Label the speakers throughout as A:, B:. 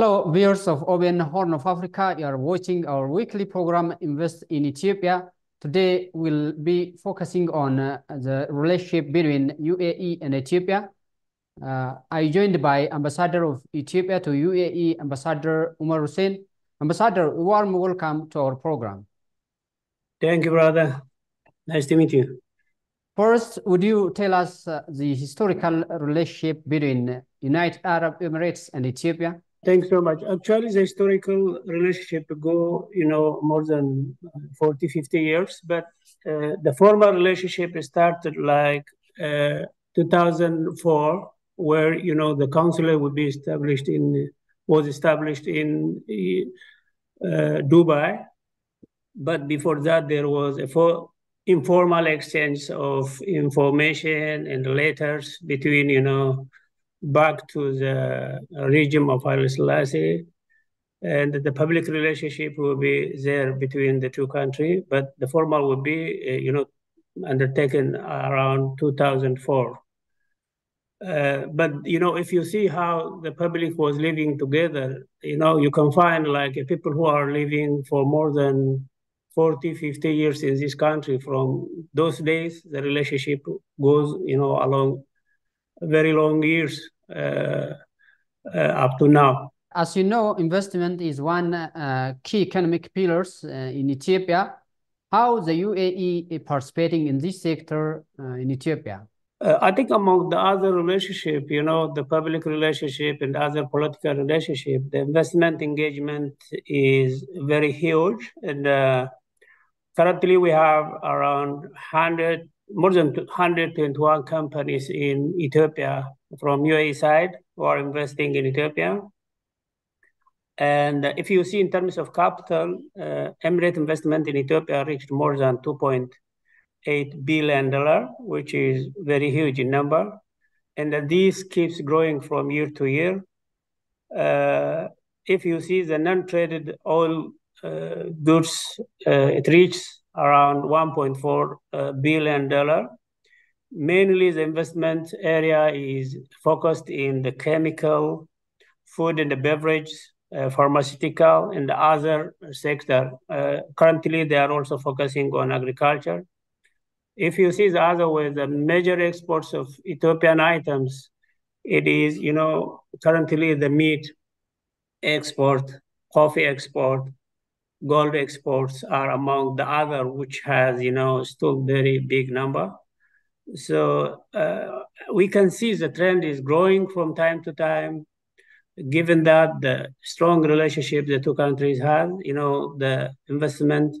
A: Hello, viewers of OBN Horn of Africa. You are watching our weekly program, Invest in Ethiopia. Today, we'll be focusing on uh, the relationship between UAE and Ethiopia. Uh, I joined by Ambassador of Ethiopia to UAE, Ambassador Oumer Hussein. Ambassador, warm welcome to our program.
B: Thank you, brother. Nice to meet you.
A: First, would you tell us uh, the historical relationship between United Arab Emirates and Ethiopia?
B: Thanks so much. Actually, the historical relationship go, you know, more than 40, 50 years, but uh, the formal relationship started like uh, 2004, where, you know, the consulate would be established in, was established in uh, Dubai. But before that, there was a for, informal exchange of information and letters between, you know, back to the regime of Haile Selassie, and the public relationship will be there between the two countries, but the formal will be, uh, you know, undertaken around 2004. Uh, but you know, if you see how the public was living together, you know, you can find like people who are living for more than 40, 50 years in this country. From those days, the relationship goes, you know, along very long years uh, uh, up to now.
A: As you know, investment is one uh, key economic pillars in Ethiopia. How the UAE is participating in this sector in Ethiopia?
B: Uh, I think among the other relationship, you know, the public relationship and other political relationship, the investment engagement is very huge. And uh, currently we have around 100 more than 121 companies in Ethiopia from UAE side who are investing in Ethiopia. And if you see in terms of capital, uh, Emirate investment in Ethiopia reached more than 2.8 billion dollar, which is very huge in number. And this keeps growing from year to year. Uh, if you see the non-traded oil uh, goods, uh, it reaches around 1.4 uh, billion dollar. Mainly, the investment area is focused in the chemical, food and the beverage, uh, pharmaceutical, and the other sector. Uh, currently, they are also focusing on agriculture. If you see the other way, the major exports of Ethiopian items, it is, you know, currently the meat export, coffee export, gold exports are among the other, which has, you know, still very big number. So uh, we can see the trend is growing from time to time. Given that the strong relationship the two countries have, you know, the investment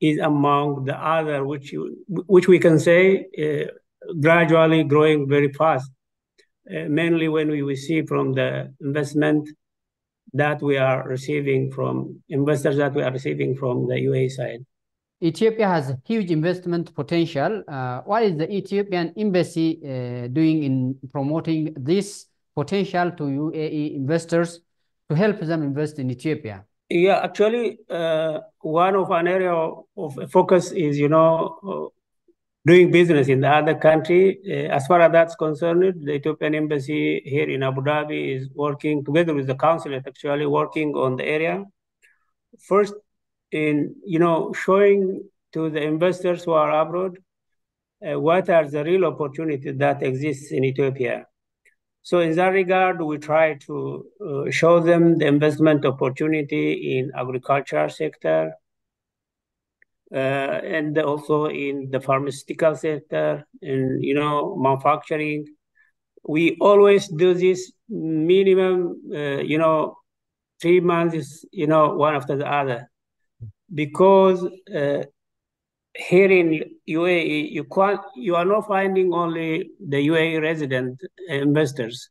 B: is among the other, which you, which we can say uh, gradually growing very fast. Uh, mainly when we, we see from the investment that we are receiving from investors that we are receiving from the UAE side.
A: Ethiopia has huge investment potential. Uh, what is the Ethiopian embassy uh, doing in promoting this potential to UAE investors to help them invest in Ethiopia?
B: Yeah, actually, uh, one of an area of focus is, you know, doing business in the other country. Uh, as far as that's concerned, the Ethiopian embassy here in Abu Dhabi is working together with the consulate, actually working on the area. First, in you know, showing to the investors who are abroad uh, what are the real opportunities that exist in Ethiopia. So in that regard, we try to uh, show them the investment opportunity in agriculture sector, uh, and also in the pharmaceutical sector and you know manufacturing. We always do this minimum uh, you know three months you know one after the other. Because uh, here in UAE you can't you are not finding only the UAE resident investors.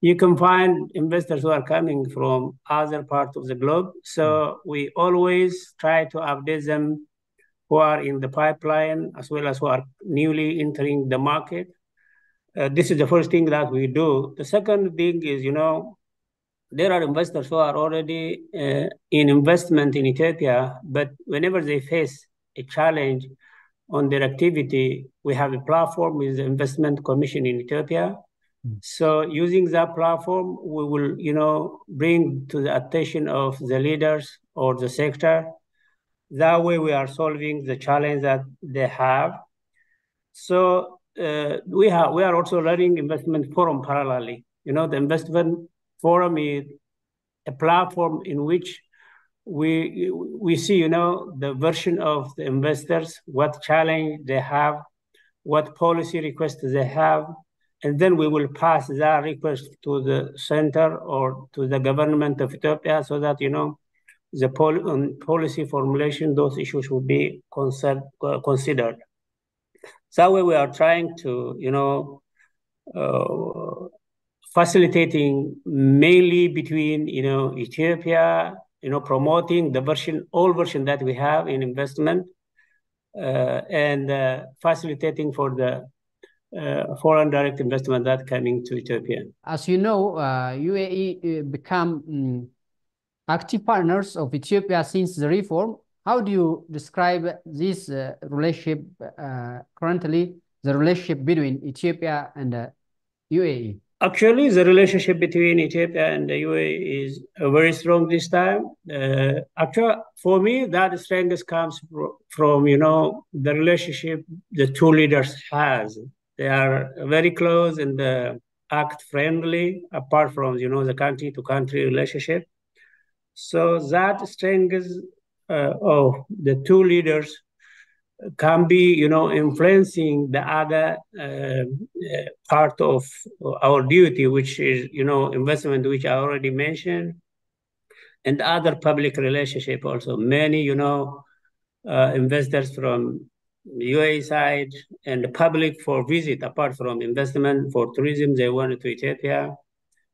B: You can find investors who are coming from other parts of the globe. So we always try to update them who are in the pipeline as well as who are newly entering the market. Uh, this is the first thing that we do. The second thing is, you know, there are investors who are already uh, in investment in Ethiopia, but whenever they face a challenge on their activity, we have a platform with the Investment Commission in Ethiopia. So using that platform, we will, you know, bring to the attention of the leaders or the sector. That way we are solving the challenge that they have. So uh, we have we are also running investment forum parallelly. You know, the investment forum is a platform in which we we see, you know, the version of the investors, what challenge they have, what policy requests they have, and then we will pass that request to the center or to the government of Ethiopia so that you know the pol- um, policy formulation those issues will be considered. Uh, considered. That way, we are trying to you know uh, facilitating mainly between you know Ethiopia, you know promoting the version all version that we have in investment. Uh, and uh, facilitating for the uh, foreign direct investment that coming to Ethiopia.
A: As you know, uh, UAE uh, become um, active partners of Ethiopia since the reform. How do you describe this uh, relationship uh, currently, the relationship between Ethiopia and UAE?
B: Actually, the relationship between Ethiopia and the UAE is very strong this time. Uh, actually, for me, that strength comes from, you know, the relationship the two leaders has they are very close and uh, act friendly, apart from you know the country to country relationship. So that strength uh, of the two leaders can be you know influencing the other uh, part of our duty, which is you know investment, which I already mentioned, and other public relationship also. Many you know uh, investors from UAE side and the public for visit, apart from investment for tourism, they wanted to Ethiopia.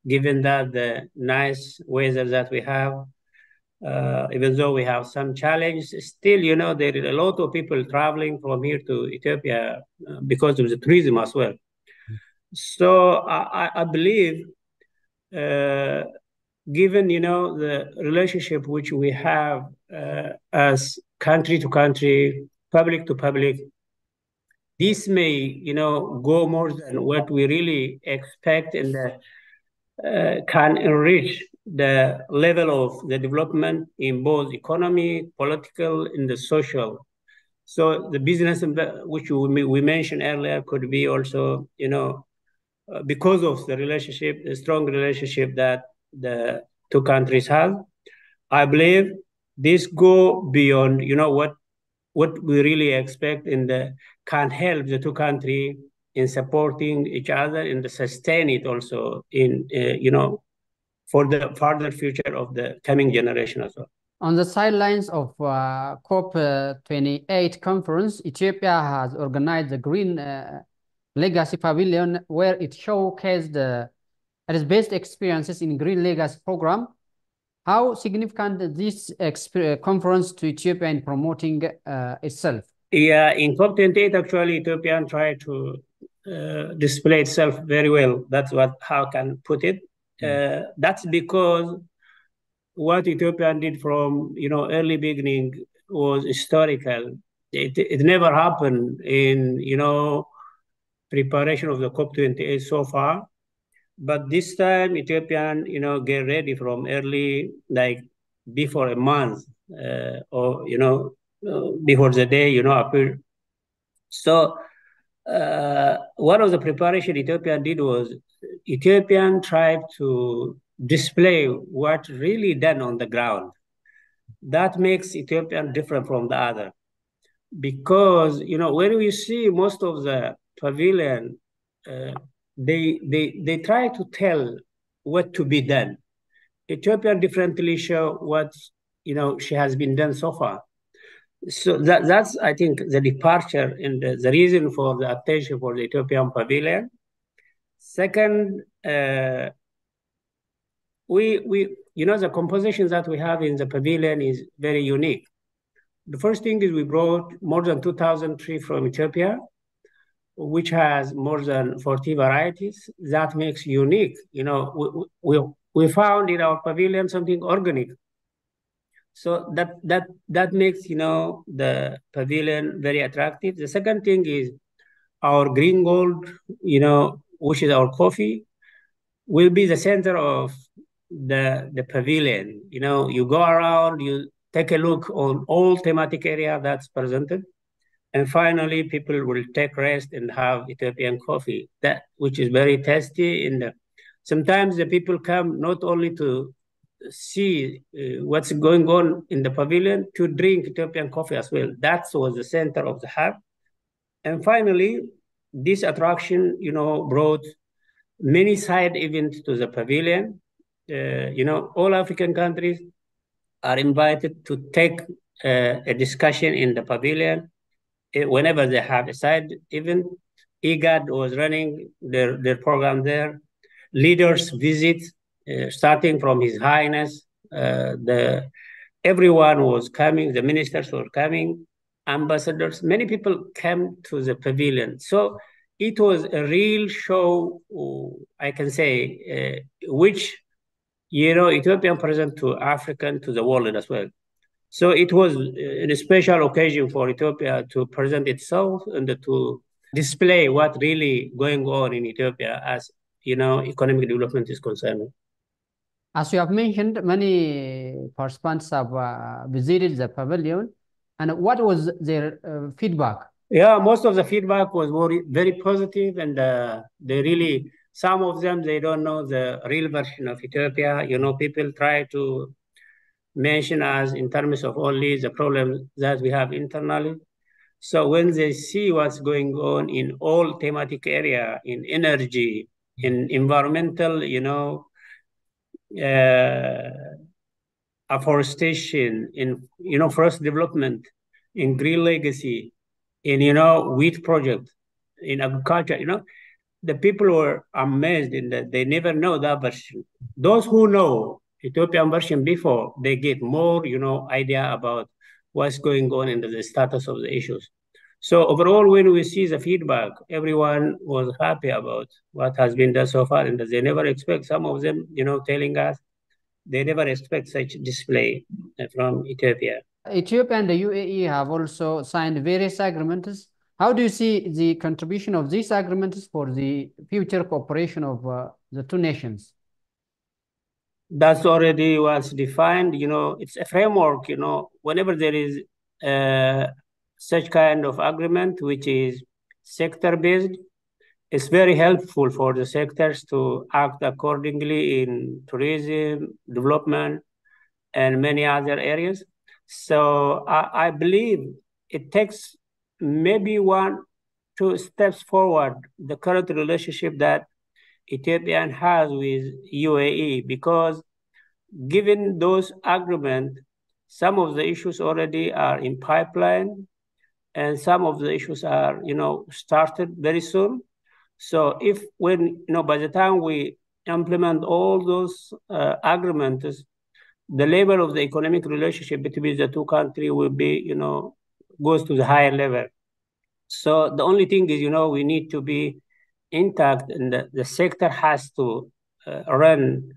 B: Given that the nice weather that we have, uh, even though we have some challenges, still, you know, there is a lot of people traveling from here to Ethiopia uh, because of the tourism as well. So I, I believe, uh, given you know the relationship which we have uh, as country to country public to public. This may, you know, go more than what we really expect and uh, can enrich the level of the development in both economy, political, and the social. So the business which we, mentioned earlier could be also, you know, uh, because of the relationship, the strong relationship that the two countries have. I believe this go beyond, you know, what what we really expect and can help the two countries in supporting each other and sustain it also in uh, you know for the further future of the coming generation as well.
A: On the sidelines of uh, COP28 conference, Ethiopia has organized the Green uh, Legacy Pavilion where it showcased uh, its best experiences in Green Legacy program how significant is this conference to Ethiopia in promoting uh, itself?
B: Yeah, in COP28, actually, Ethiopia tried to uh, display itself very well. That's what how can put it. Mm. Uh, that's because what Ethiopian did from you know early beginning was historical. It, it never happened in you know preparation of the COP28 so far. But this time, Ethiopian, you know, get ready from early, like before a month, uh, or you know, uh, before the day, you know, appear. So uh, one of the preparation Ethiopian did was Ethiopian tried to display what really done on the ground. That makes Ethiopian different from the other, because you know when we see most of the pavilion uh, they they they try to tell what to be done. Ethiopian differently show what you know she has been done so far. So that that's I think the departure and the, the reason for the attention for the Ethiopian pavilion. Second, uh, we we you know the compositions that we have in the pavilion is very unique. The first thing is we brought more than 2,000 trees from Ethiopia which has more than 40 varieties. That makes unique. You know, we, we, we found in our pavilion something organic. So that that that makes you know the pavilion very attractive. The second thing is our green gold. You know, which is our coffee, will be the center of the the pavilion. You know, you go around, you take a look on all thematic area that's presented, and finally, people will take rest and have Ethiopian coffee, that which is very tasty. And sometimes the people come not only to see uh, what's going on in the pavilion, to drink Ethiopian coffee as well. That was the center of the hub. And finally, this attraction, you know, brought many side events to the pavilion. Uh, you know, all African countries are invited to take uh, a discussion in the pavilion uh, whenever they have a side event. IGAD was running their, their program there. Leaders visit, uh, starting from His Highness. Uh, the everyone was coming. The ministers were coming. Ambassadors. Many people came to the pavilion. So it was a real show, I can say, uh, which, you know, Ethiopian present to African, to the world as well. So it was a special occasion for Ethiopia to present itself and to display what really going on in Ethiopia as, you know, economic development is concerned.
A: As you have mentioned, many participants have uh, visited the pavilion. And what was their uh, feedback?
B: Yeah, most of the feedback was very, very positive and uh, they really, some of them, they don't know the real version of Ethiopia. You know, people try to mention us in terms of only the problems that we have internally. So when they see what's going on in all thematic area, in energy, in environmental, you know, uh, afforestation, in you know, forest development, in green legacy, in you know wheat project in agriculture you know. The people were amazed in that they never know that version. Those who know ethiopian version before they get more you know idea about what's going on and the status of the issues. So overall when we see the feedback everyone was happy about what has been done so far and they never expect some of them you know telling us they never expect such display from ethiopia
A: Ethiopia and the UAE have also signed various agreements. How do you see the contribution of these agreements for the future cooperation of uh, the two nations?
B: That's already was defined. You know, it's a framework. You know, whenever there is uh, such kind of agreement, which is sector based, it's very helpful for the sectors to act accordingly in tourism, development, and many other areas so I, I believe it takes maybe one, two steps forward the current relationship that Ethiopian has with UAE because given those agreements, some of the issues already are in pipeline and some of the issues are, you know, started very soon. So if when, you know, by the time we implement all those uh, agreements, the level of the economic relationship between the two countries will be, you know, goes to the higher level. So the only thing is, you know, we need to be intact and the, the sector has to uh, run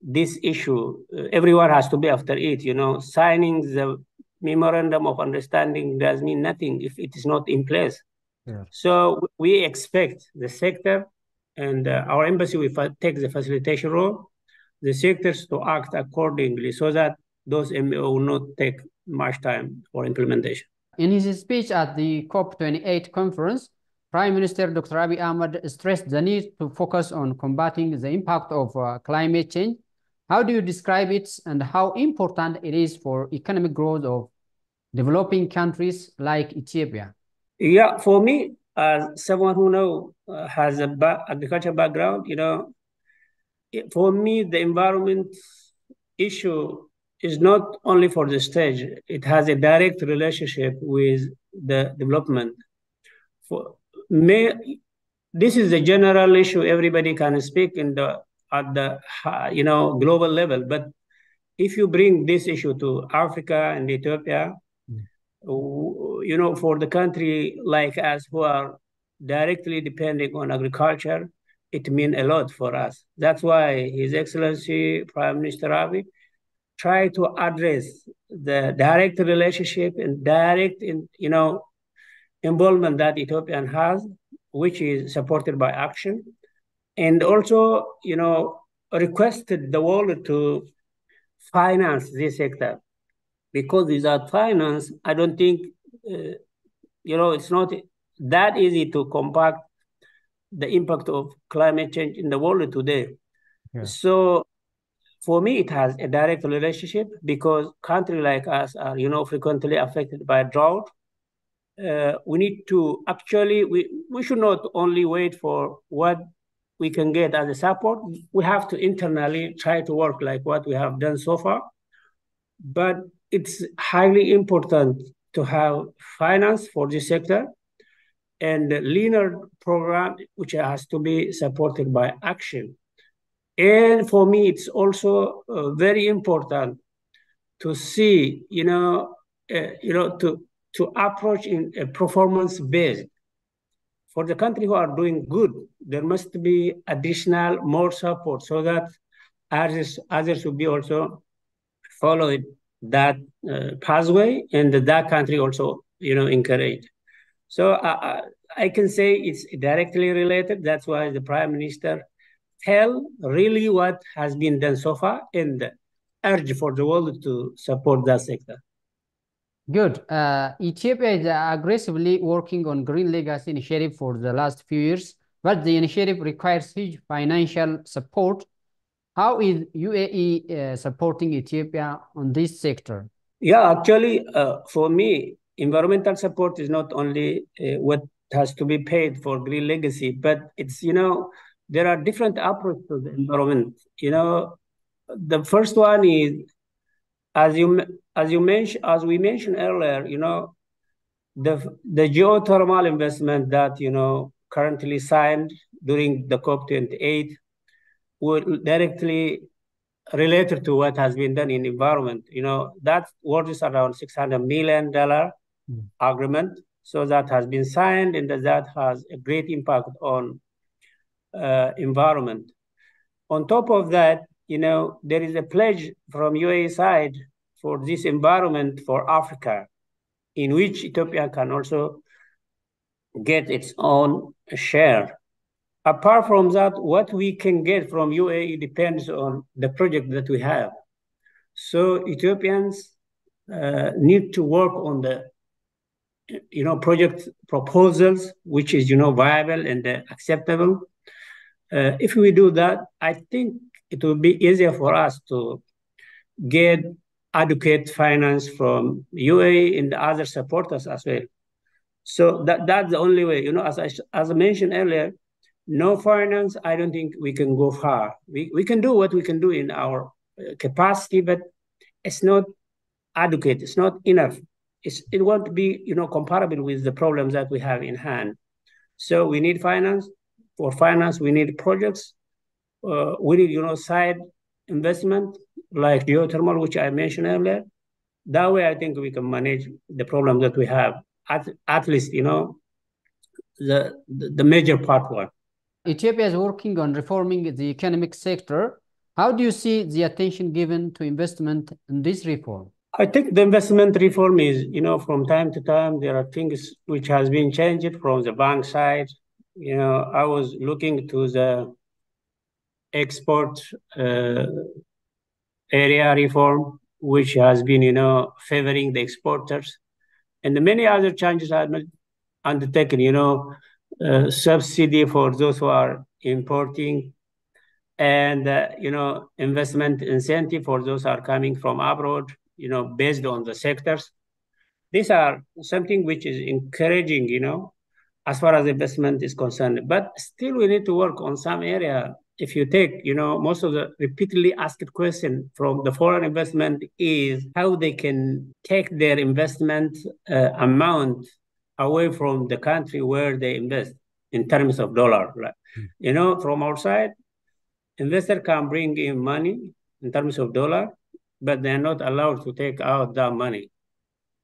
B: this issue. Uh, everyone has to be after it, you know, signing the memorandum of understanding does mean nothing if it is not in place. Yeah. So we expect the sector and uh, our embassy will take the facilitation role the sectors to act accordingly so that those MO will not take much time for implementation.
A: In his speech at the COP28 conference, Prime Minister Dr. Abiy Ahmed stressed the need to focus on combating the impact of uh, climate change. How do you describe it and how important it is for economic growth of developing countries like Ethiopia?
B: Yeah, for me, as someone who know uh, has a ba agriculture background, you know, for me, the environment issue is not only for the stage, it has a direct relationship with the development. For may, this is a general issue everybody can speak in the at the you know global level, but if you bring this issue to Africa and Ethiopia, mm. You know, for the country like us who are directly depending on agriculture, it means a lot for us. That's why His Excellency Prime Minister Abiy try to address the direct relationship and direct, in, you know, involvement that Ethiopian has, which is supported by action. and also, you know, requested the world to finance this sector because without finance, I don't think, you know, it's not that easy to combat the impact of climate change in the world today. Yeah. So for me, it has a direct relationship because countries like us are, you know, frequently affected by drought. Uh, we need to actually, we, we should not only wait for what we can get as a support. We have to internally try to work like what we have done so far. But it's highly important to have finance for this sector and leaner program which has to be supported by action. And for me, it's also uh, very important to see, you know, uh, you know, to to approach in a performance based. For the country who are doing good, there must be additional more support so that others others will be also following that uh, pathway, and that country also, you know, encourage. So uh, I can say it's directly related. That's why the prime minister tell really what has been done so far and urge for the world to support that sector.
A: Good. Uh, Ethiopia is aggressively working on Green Legacy Initiative for the last few years, but the initiative requires huge financial support. How is UAE uh, supporting Ethiopia on this sector?
B: Yeah, actually, uh, for me, environmental support is not only uh, what has to be paid for green legacy, but it's, you know, there are different approaches to the environment. You know, the first one is, as you as you mentioned, as we mentioned earlier, you know, the the geothermal investment that you know currently signed during the COP28 were directly related to what has been done in environment. You know, that worth around six hundred million dollar mm. agreement. So that has been signed, and that has a great impact on uh, environment. On top of that, you know, there is a pledge from UAE side for this environment for Africa, in which Ethiopia can also get its own share. Apart from that, what we can get from UAE depends on the project that we have. So Ethiopians uh, need to work on the you know project proposals which is you know viable and uh, acceptable uh, if we do that, I think it will be easier for us to get adequate finance from UAE and the other supporters as well. So that, that's the only way. You know, as I, as I mentioned earlier, no finance, I don't think we can go far. We, we can do what we can do in our uh, capacity, but it's not adequate. It's not enough. It's, it won't be, you know, comparable with the problems that we have in hand. So we need finance for finance, we need projects. Uh, we need, you know, side investment like geothermal, which I mentioned earlier. That way, I think we can manage the problem that we have. At, at least, you know, the, the, the major part one.
A: Ethiopia is working on reforming the economic sector. How do you see the attention given to investment in this reform?
B: I think the investment reform is, you know, from time to time, there are things which has been changed from the bank side, you know, I was looking to the export uh, area reform, which has been, you know, favoring the exporters, and the many other changes have been undertaken. You know, uh, subsidy for those who are importing, and uh, you know, investment incentive for those are coming from abroad. You know, based on the sectors. These are something which is encouraging. You know, as far as investment is concerned. But still, we need to work on some area. If you take, you know, most of the repeatedly asked question from the foreign investment is how they can take their investment uh, amount away from the country where they invest in terms of dollar. Mm. You know, from our side, investor can bring in money in terms of dollar, but they're not allowed to take out that money.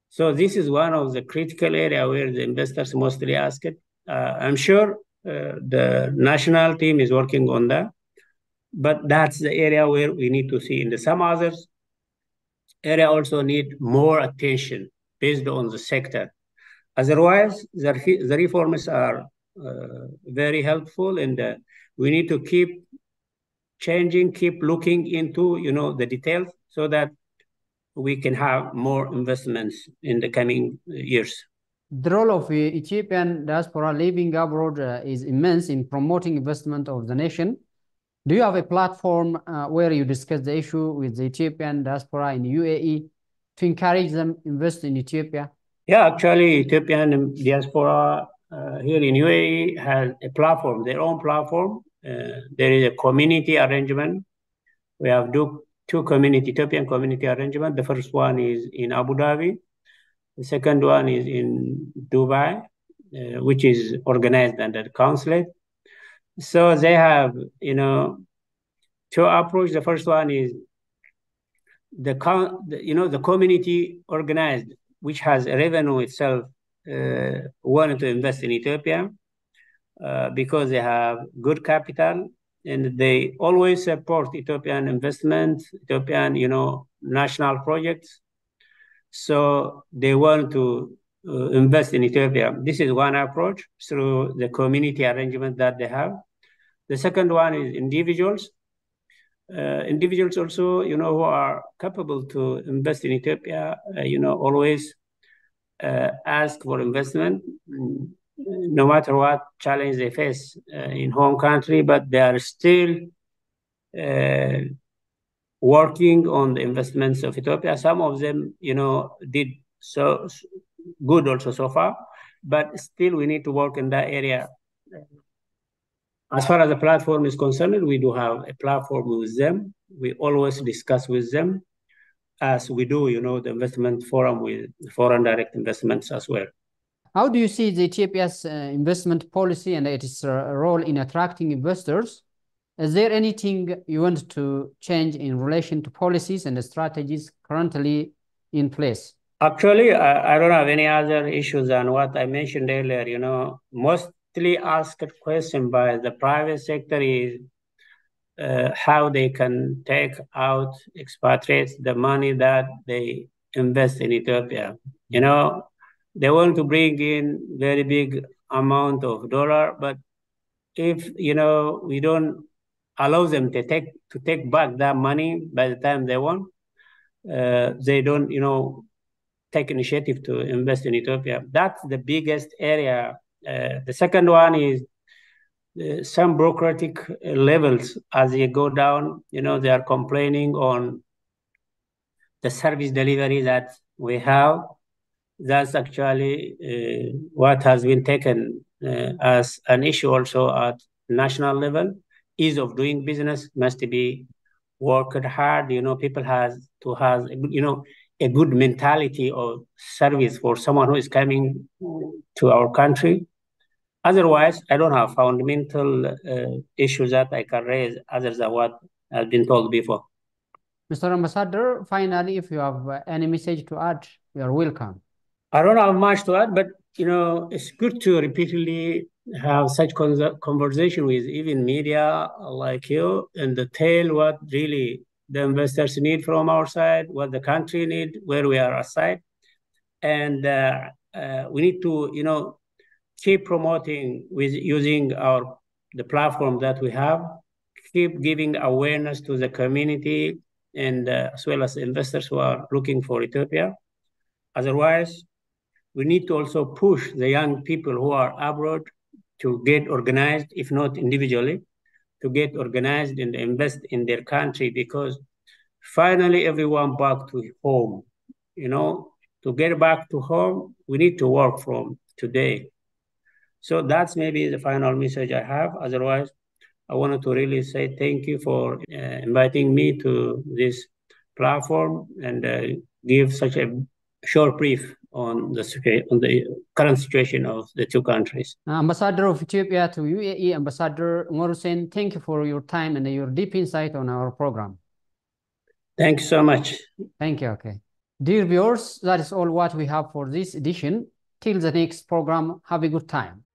B: So this is one of the critical area where the investors mostly ask it. Uh, I'm sure uh, the national team is working on that, but that's the area where we need to see. In the some others area also need more attention based on the sector. Otherwise, the, the reforms are uh, very helpful, and uh, we need to keep changing, keep looking into you know the details so that we can have more investments in the coming years.
A: The role of Ethiopian diaspora living abroad uh, is immense in promoting investment of the nation. Do you have a platform uh, where you discuss the issue with the Ethiopian diaspora in UAE to encourage them invest in Ethiopia?
B: Yeah, actually, Ethiopian diaspora uh, here in UAE has a platform, their own platform. Uh, there is a community arrangement. We have do, two community, Ethiopian community arrangement. The first one is in Abu Dhabi. The second one is in Dubai, uh, which is organized under the consulate. So they have, you know, two approach. The first one is the, the you know the community organized, which has a revenue itself, uh, wanted to invest in Ethiopia uh, because they have good capital and they always support Ethiopian investment, Ethiopian, you know, national projects. So they want to uh, invest in Ethiopia. This is one approach through the community arrangement that they have. The second one is individuals. Uh, individuals also, you know, who are capable to invest in Ethiopia, uh, you know, always uh, ask for investment, no matter what challenge they face uh, in home country, but they are still uh, working on the investments of Ethiopia. Some of them, you know, did so good also so far, but still we need to work in that area. As far as the platform is concerned, we do have a platform with them. We always discuss with them as we do, you know, the investment forum with foreign direct investments as well.
A: How do you see the Ethiopia's uh, investment policy and its uh, role in attracting investors? Is there anything you want to change in relation to policies and strategies currently in place?
B: Actually, I, I don't have any other issues than what I mentioned earlier. You know, mostly asked question by the private sector is uh, how they can take out expatriates the money that they invest in Ethiopia. You know, they want to bring in very big amount of dollar, but if you know we don't allow them to take to take back that money by the time they want, uh, they don't you know take initiative to invest in Ethiopia. That's the biggest area. Uh, the second one is uh, some bureaucratic levels as they go down, you know, they are complaining on the service delivery that we have. That's actually uh, what has been taken uh, as an issue also at national level. Ease of doing business must be worked hard. You know, people has to have, you know, a good mentality of service for someone who is coming to our country Otherwise, I don't have fundamental uh, issues that I can raise other than what has been told before.
A: Mr. Ambassador, finally, if you have any message to add, you are welcome.
B: I don't have much to add, but you know, it's good to repeatedly have such conversation with even media like you and tell what really the investors need from our side, what the country need, where we are aside, and uh, uh, we need to, you know, keep promoting with using our the platform that we have, keep giving awareness to the community and uh, as well as investors who are looking for Ethiopia. Otherwise, we need to also push the young people who are abroad to get organized, if not individually, to get organized and invest in their country because finally everyone back to home. You know, to get back to home, we need to work from today. So that's maybe the final message I have. Otherwise, I wanted to really say thank you for uh, inviting me to this platform and uh, give such a short brief on the on the current situation of the two countries.
A: Uh, Ambassador of Ethiopia to UAE, Ambassador Oumer thank you for your time and your deep insight on our program.
B: Thank you so much.
A: Thank you. Okay. Dear viewers, that is all what we have for this edition. Till the next program, have a good time.